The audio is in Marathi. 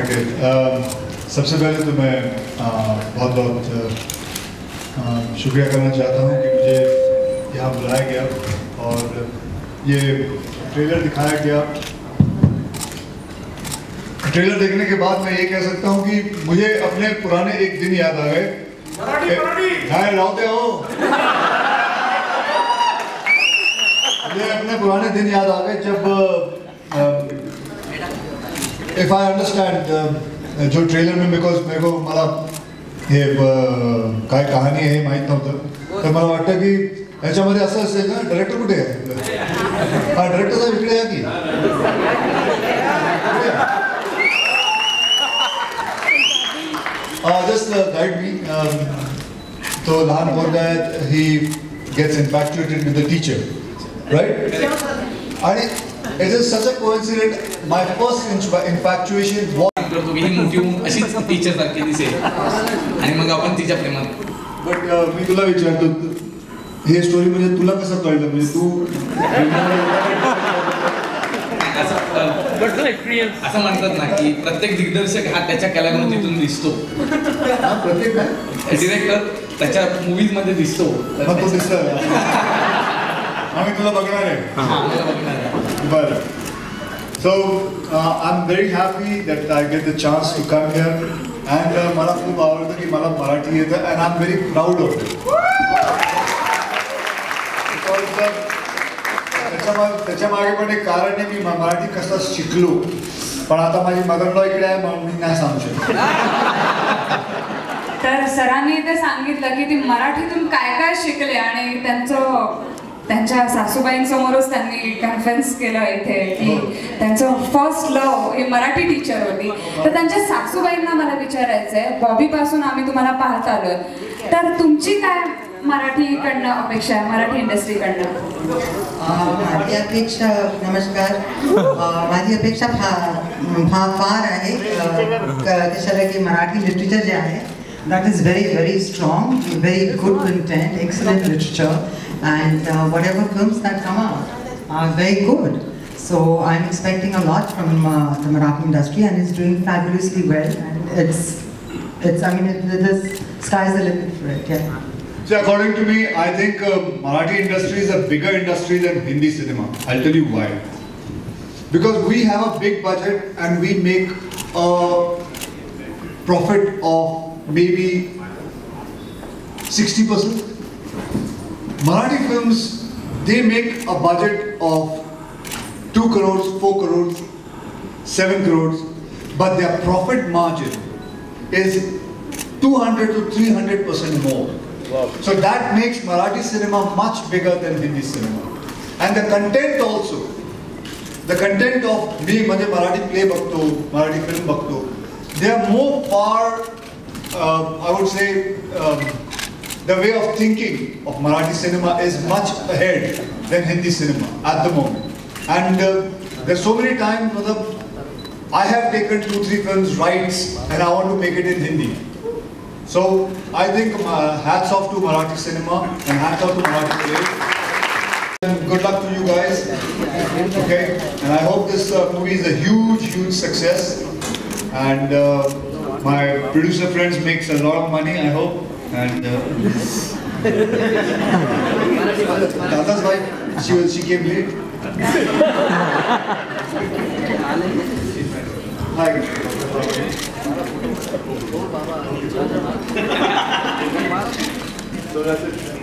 ओके um, सबसे पहले तो मैं बहुत बहुत शुक्रिया करना चाहता हूँ कि मुझे यहाँ बुलाया गया और ये ट्रेलर दिखाया गया। ट्रेलर देखने के बाद मैं ये कह सकता हूँ कि मुझे अपने पुराने एक दिन याद आ गए। लाते हो। मुझे अपने पुराने दिन याद आ गए जब इफ आई अंडरस्टँड जो ट्रेलर में बिकॉज मेरे को मला हे अं, काय कहाणी आहे हे माहीत नव्हतं. तर मला वाटतं की ह्याच्यामध्ये असं असेल ना डायरेक्टर कुठे आहे? हा डायरेक्टर साहेब इकडे या की. जस्ट गाईड मी तो लहान पोरगा आहे he gets infatuated with the teacher right आणि it is such a coincident my first infatuation was करतो की ही मोठी होऊन अशीच टीचर सारखी दिसेल. आणि मग आपण तिच्या प्रेमात. बट मी तुला विचारतो हे स्टोरी म्हणजे तुला कसं कळलं? म्हणजे तू असं म्हणतात ना की प्रत्येक दिग्दर्शक हा त्याच्या कलाकृतीतून दिसतो. प्रत्येक डिरेक्टर त्याच्या मूवीजमध्ये दिसत. आम्ही तुला बघणार आहे. आम्हाला बघणार आहे. बरं so I am very happy that I get the chance to come here and मला खूप आवडतं की मला मराठी येतं and I am very proud of it uh, त्याच्यामागे त्याच्यामागे पण एक कारण आहे मी मराठी कसं शिकलो. पण आता माझी मदरलॉ इकडे आहे म्हणून मी नाही सांगू शकतो. तर सरांनी इथे सांगितलं की ती मराठीतून काय काय शिकले आणि त्यांचं त्यांच्या सासूबाईंसमोरच त्यांनी कन्फेन्स केलं इथे की त्यांचं फर्स्ट लव ही मराठी टीचर होती. तर त्यांच्या सासूबाईंना मला विचारायचं आहे बॉबीपासून आम्ही तुम्हाला पाहत आलोय. तर तुमची काय मराठीकडनं अपेक्षा आहे मराठी इंडस्ट्रीकडनं? माझी अपेक्षा नमस्कार. माझी अपेक्षा फार फार फार आहे. कशाला की मराठी लिटरेचर जे आहे that is very very strong very good content excellent literature and uh, whatever films that come out are very good. So I'm expecting a lot from uh, the Marathi industry and it's doing fabulously well. And it's, it's I mean, it, the sky's the limit for it, yeah. So according to me, I think uh, Marathi industry is a bigger industry than Hindi cinema. I'll tell you why. Because we have a big budget and we make a profit of maybe 60%. Marathi films, they make a budget of 2 crores, 4 crores, 7 crores, but their profit margin is 200 to 300 percent more. Wow. So that makes Marathi cinema much bigger than Hindi cinema. And the content also, the content of me, Mane Marathi play Bhakto, Marathi film Bhakto, they are more far, uh, I would say, um, the way of thinking of Marathi cinema is much ahead than Hindi cinema at the moment and uh, there's so many times I have taken two three films rights and I want to make it in Hindi so I think uh, hats off to Marathi cinema and hats off to Marathi play. And good luck to you guys. Okay, and I hope this uh, movie is a huge, huge success. And uh, my producer friends makes a lot of money. I hope. And uh, Dada's wife, she was, she came late. Hi. So that's it.